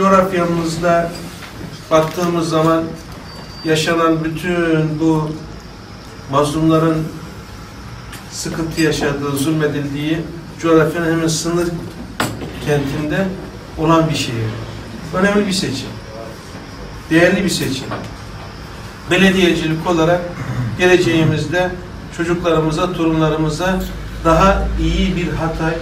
coğrafyamızda baktığımız zaman yaşanan bütün bu mazlumların sıkıntı yaşadığı, zulmedildiği coğrafyanın hemen sınır kentinde olan bir şehir. Önemli bir seçim. Değerli bir seçim. Belediyecilik olarak geleceğimizde çocuklarımıza, torunlarımıza daha iyi bir Hatay,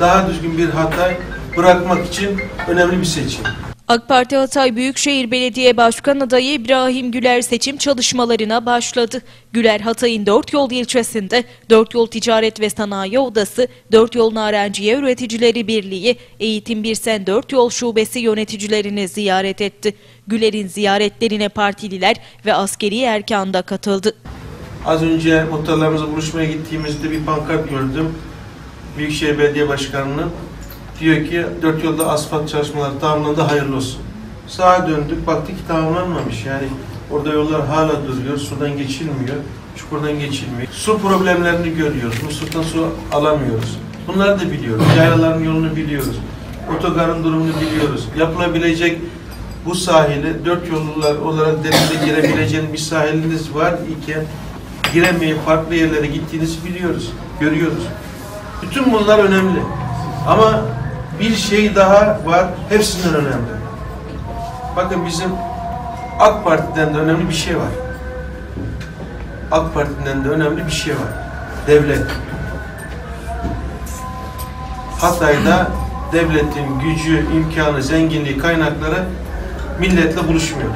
daha düzgün bir Hatay bırakmak için önemli bir seçim. AK Parti Hatay Büyükşehir Belediye Başkan adayı İbrahim Güler seçim çalışmalarına başladı. Güler Hatay'ın Dört Yol ilçesinde Dört Yol Ticaret ve Sanayi Odası, Dört Yol Narenciye Üreticileri Birliği, Eğitim Birsen Dört Yol Şubesi yöneticilerini ziyaret etti. Güler'in ziyaretlerine partililer ve askeri erkan da katıldı. Az önce muhtarlarımızla buluşmaya gittiğimizde bir pankart gördüm. Büyükşehir Belediye Başkanı'nın diyor ki dört yolda asfalt çalışmaları tamamlandı hayırlı olsun. Sağa döndük baktık ki tamamlanmamış yani orada yollar hala duruyor sudan geçilmiyor çukurdan geçilmiyor. Su problemlerini görüyoruz musluktan su alamıyoruz. Bunları da biliyoruz. Yaylaların yolunu biliyoruz. Otogarın durumunu biliyoruz. Yapılabilecek bu sahile dört yollular olarak denize girebileceğin bir sahiliniz var iken giremeyip farklı yerlere gittiğinizi biliyoruz, görüyoruz. Bütün bunlar önemli. Ama bir şey daha var, hepsinden önemli. Bakın bizim AK Parti'den de önemli bir şey var. AK Parti'den de önemli bir şey var. Devlet. Hatay'da devletin gücü, imkanı, zenginliği, kaynakları milletle buluşmuyor.